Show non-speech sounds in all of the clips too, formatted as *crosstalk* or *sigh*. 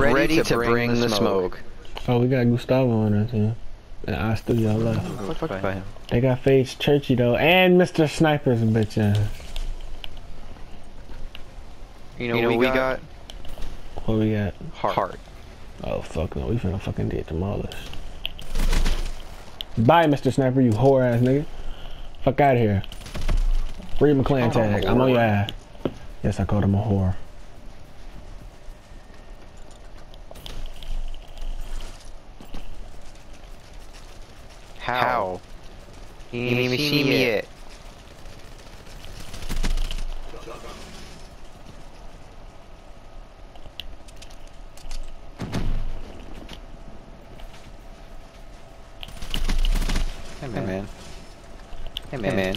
ready, ready to, bring, bring the smoke. smoke. Oh, we got Gustavo on our team. And I still y'all left. Oh, fuck by him. They got FaZe Churchy though, and Mr. Sniper's bitch ass. You know, you know we, we got, got? What we got? Heart. Heart. Oh fuck no, we finna fucking get demolished. Bye, Mr. Sniper, you whore ass nigga. Fuck out of here. Read my clan tag. I'm on your ass. Yes, I called him a whore. How? He didn't even see me yet. Hey man. Hey man. Hey man.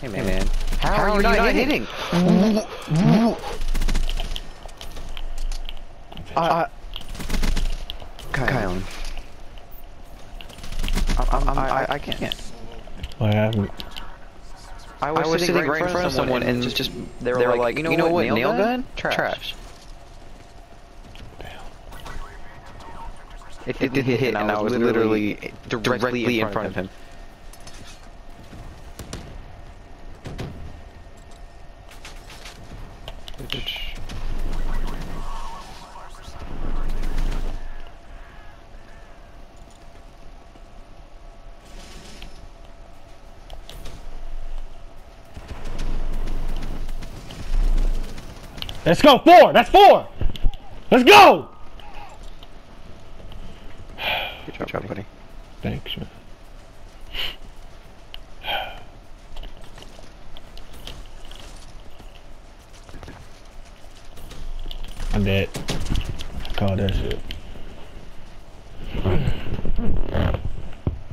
Hey man. Hey man. How, How, are, you, not, not hitting? hitting? Kyle. I'm, I'm, I, I can't. What happened? I was, I was sitting, right in front of someone and just, just they were, they were like, you know, you know what, nail, nail gun? gun? Trash. Trash. It, it did hit, hit, and I was literally directly, directly in front of him. Let's go. Four. That's four. Let's go. Good job, Good job buddy. Thanks, man. *sighs* I'm dead. Call that shit.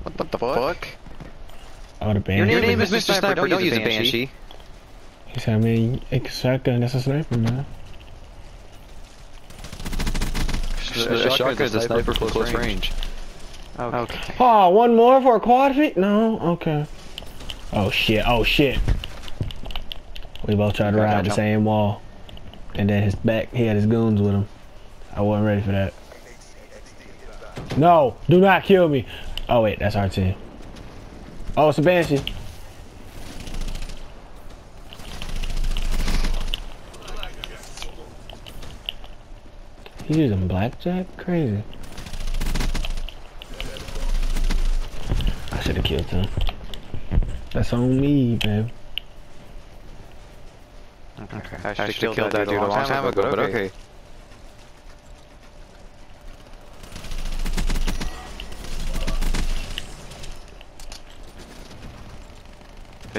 What the fuck? Oh, the Banshee. Your name is Mr. Sniper, don't, don't use a Banshee. banshee. He said, I mean, it's shotgun, that's a sniper, man. A shotgun is a sniper close, close range. Okay. okay. Oh, one more for a quad feed? No? Okay. Oh shit, oh shit. We both tried to ride the same wall. And then his back, he had his goons with him. I wasn't ready for that. No, do not kill me. Oh wait, that's our team. Oh, it's a Banshee. He's using blackjack? Crazy. I should have killed him. That's on me, babe. Okay, I should have killed, killed, that, dude a long, time, time ago, ago, but okay. okay.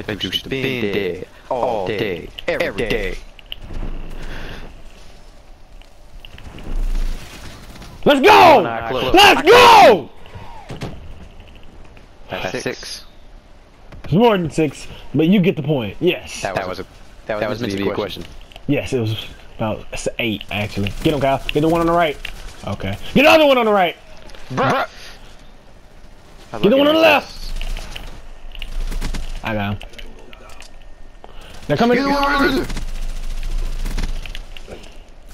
But you should be dead all day, every day. Let's go! Let's go! That's six. It's more than six, but you get the point. Yes. That was, a that was, that was meant to be a question. Yes, it was about eight actually. Get him, Kyle. Get the one on the right. Okay. Get the other one on the right. Bruh. Get the one on the left. I got him. They're coming.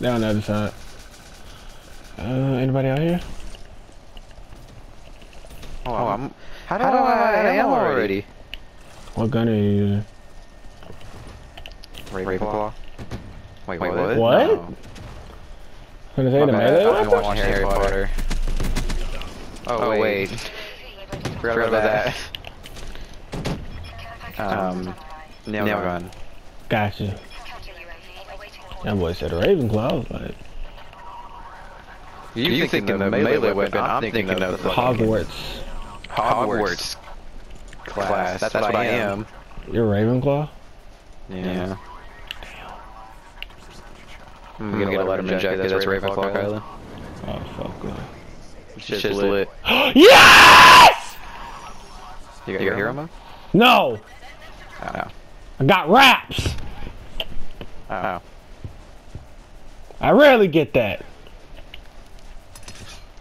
They're on the other side. Uh, anybody out here? Oh, oh I'm. How do, how do I, I, I am already? already? What gun are you using? Ravenclaw. Wait, Wait, what? What? No. What is that? A melee weapon? I watched Harry Potter. Oh, oh wait. Forgot about that. um, nail, nail gun. Gotcha. That boy said Ravenclaw. I was like. You, you thinking, thinking of melee, melee weapon, I'm, thinking, thinking of, of Hogwarts. Hogwarts class. That's, That's what, I am. You're Ravenclaw? Yeah. yeah. I'm hmm, gonna, get a Letterman jacket, that's Ravenclaw, Ravenclaw Kylan. Oh, fuck man. Shit's, Shit's lit. lit. *gasps* yes! You got, you got hero mode? No! Oh. I got R.A.P.S.! Oh. I rarely get that.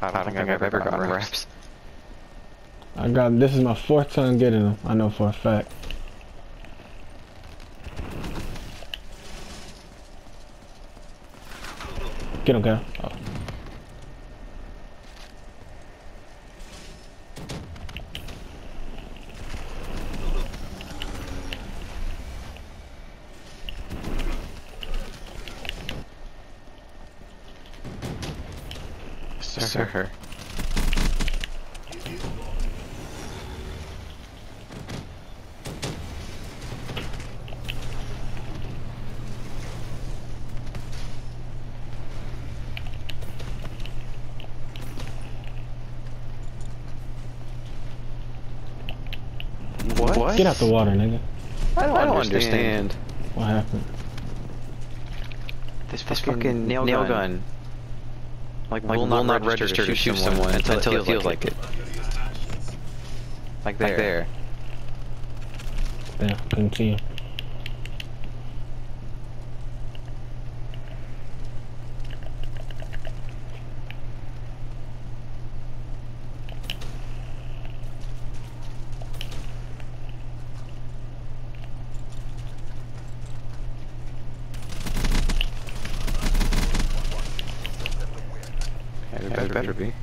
I don't, I don't think, think I've, I've ever gotten reps. I got this is my fourth time getting them. I know for a fact. Get him, Cal. Oh. Sir. What? Get out the water, nigga. I don't, I don't understand. What happened? This fucking, this fucking nail, nail gun. gun. Like, like will, not, not register, to shoot someone, someone until, until, it feels like it. Like, like there. Yeah, couldn't see him. Better, better be. be.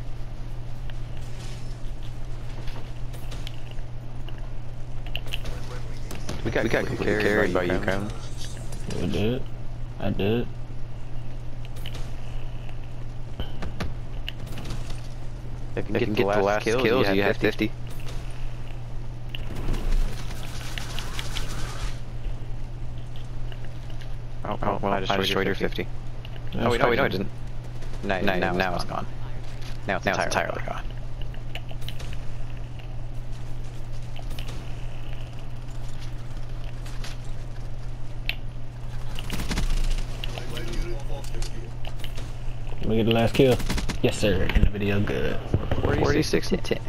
We got, we got carried, carried by, by you, Kevin. We did. I did. If you can get, get the last kills, kills you, you have 50. 50. Oh, oh, well, I destroyed, I destroyed your 50. 50. Oh, wait, no, wait, no, I didn't. No, no, now, now it's gone. Now it's, now entirely, entirely gone. Let me get the last kill. Yes, sir. In the video, good. 46 to 10.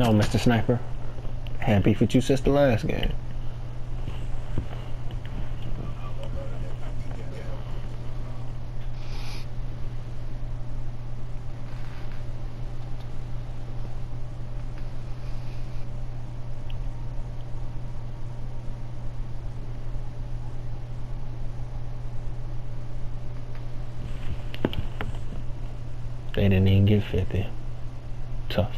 No, Mr. Sniper. Had beef with you since the last game. They didn't even get 50. Tough.